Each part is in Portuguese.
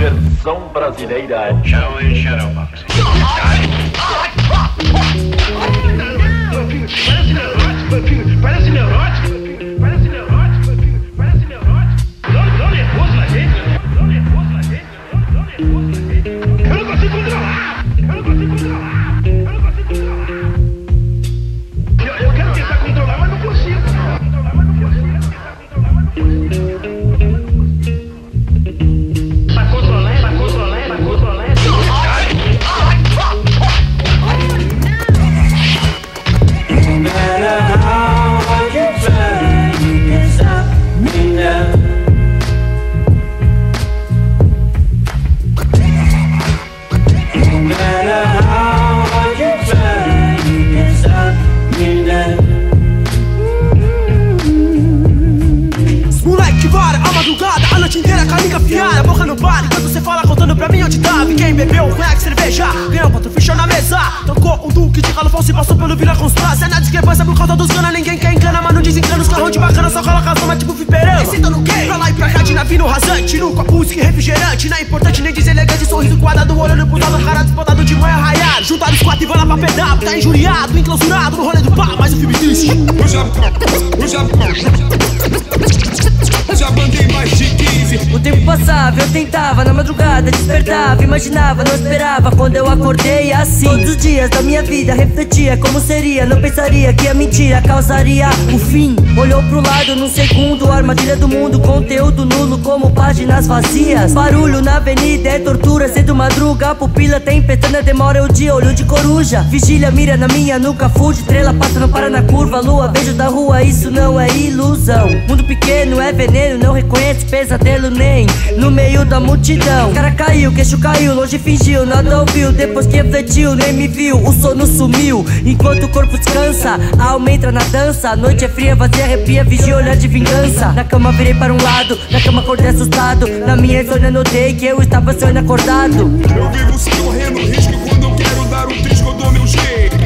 Versão brasileira. Challenge Shadowbox. Parece neurótico, parece neurótico, parece neurótico, parece contando pra mim onde tava. E quem bebeu, conhece cerveja, ganhou quatro fichas na mesa. Trocou um duque de calo falso e passou pelo Vila Constância. Na discrepância por causa dos gana, ninguém quer engana, mas não desencana os carrão de bacana, só coloca a tipo fliperama. E senta no quê? Pra lá e pra cá, de navio rasante, no copo whisky refrigerante. Não é importante nem deselegante, sorriso quadrado, olhando pro lado, cara disputado de manhã raiado. Juntar os quatro e vai lá pra pedal, tá injuriado, enclausurado no rolê do pá, mas o filme triste. Eu já, eu já, eu já bandei mais de 15. O tempo passava, eu tentava, na madrugada despertava, imaginava, não esperava quando eu acordei assim. Todos os dias da minha vida refletia como seria, não pensaria que a mentira causaria o fim. Olhou pro lado num segundo, armadilha do mundo, conteúdo nulo como páginas vazias. Barulho na avenida é tortura, cedo madruga, a pupila tem pestana, demora é o dia, olho de coruja. Vigília, mira na minha nuca, fude, estrela passa, não para na curva, lua, vejo da rua, isso não é ilusão. Mundo pequeno é veneno, não reconhece pesadelo nem no meio da multidão. Cara caiu, queixo caiu, longe fingiu, nada ouviu. Depois que refletiu, nem me viu, o sono sumiu. Enquanto o corpo descansa, a alma entra na dança. A noite é fria, vazia, arrepia, vigia, olhar de vingança. Na cama virei para um lado, na cama acordei assustado. Na minha insônia notei que eu estava sonhando acordado. Eu vivo sem correndo risco quando eu quero dar um trisco, eu dou meu jeito.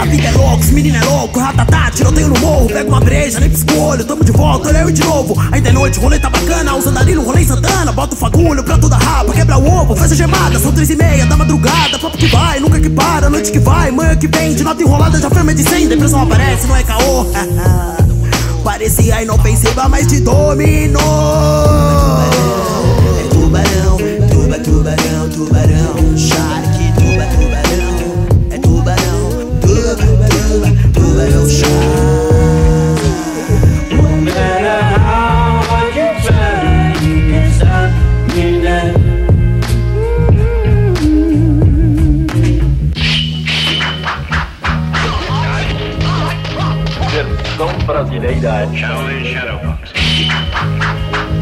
A vida é louca, esse menino é louco, ratatá, tiroteio no morro, pego uma breja, nem pisco o olho, tamo de volta, olha eu de novo. Ainda é noite, rolê tá bacana, os andarilho, rolê em Santana, bota o fagulho pra toda rapa, quebra o ovo, faz a gemada, são três e meia da madrugada, papo que vai, nunca que para, noite que vai, manhã que vem, de nota enrolada, já firma de 100, depressão aparece, não é caô. Parecia inofensiva, mas te dominou. Shadow Shadow Box.